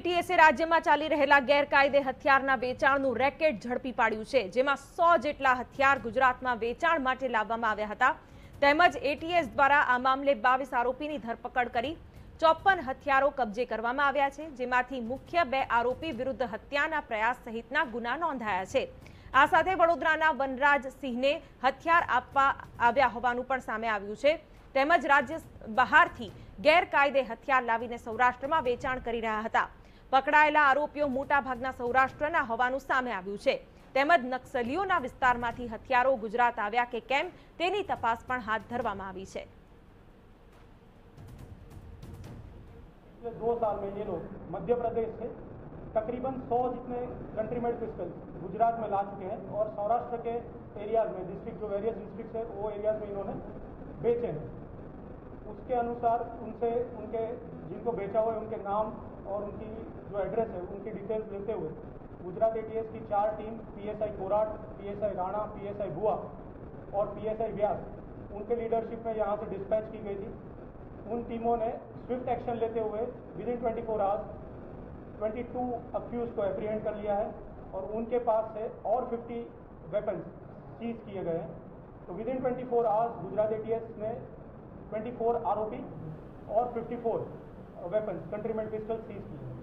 એટીએસે રાજ્યમાં ચાલી રહેલા ગેરકાયદે હથિયારના વેચાણનું રેકેટ ઝડપી પાડ્યું છે, જેમાં સો જેટલા હથિયાર ગુજરાતમાં વેચાણ માટે લાવવામાં આવ્યા હતા. તેમજ એટીએસ દ્વારા આ મામલે બાવીસ આરોપીની ધરપકડ કરી ચોપન હથિયારો કબજે કરવામાં આવ્યા છે, જેમાંથી મુખ્ય બે આરોપી વિરુદ્ધ હત્યાના પ્રયાસ સહિતના ગુના નોંધાયા છે. આ સાથે વડોદરાના વનરાજ સિંહને હથિયાર આપવા આવ્યા હોવાનું પણ સામે આવ્યું છે. તેમજ રાજ્ય બહારથી ગેરકાયદે હથિયાર લાવીને સૌરાષ્ટ્રમાં વેચાણ કરી રહ્યા હતા. પકડાયેલા આરોપીઓ મોટાભાગના સૌરાષ્ટ્રના હોવાનું સામે આવ્યું છે તેમજ નક્સલીઓના વિસ્તારમાંથી હથિયારો ગુજરાત આવ્યા કે કેમ તેની તપાસ પણ હાથ ધરવામાં આવી છે पिछले दो साल में ये लोग मध्य प्रदेश से तकरीबन 100 जितने कंट्री मेड पिस्टल गुजरात में ला चुके हैं और सौराष्ट्र के एरियाज में डिस्ट्रिक्ट जो वेरियस डिस्ट्रिक्ट है वो एरियाज में इन्होंने बेचे हैं उसके अनुसार उनसे, उनके जिनको बेचा हुआ है, उनके नाम और उनकी जो एड्रेस है, उनकी डिटेल्स लेते हुए गुजरात एटीएस की चार team PSI Korat PSI Rana PSI Bua और पीएसआई व्यास उनके लीडरशिप में यहाँ से डिस्पैच की गई थी। उन टीमों ने स्विफ्ट एक्शन लेते हुए within 24 four hours 22 accused को एप्रीहेंड कर लिया है और उनके पास से और 50 वेपन्स सीज किए गए हैं। तो within 24 four hours Gujarat ATS ने 24 आरोपी और 54 वेपन्स कंट्रीमेंट पिस्टल सीज किए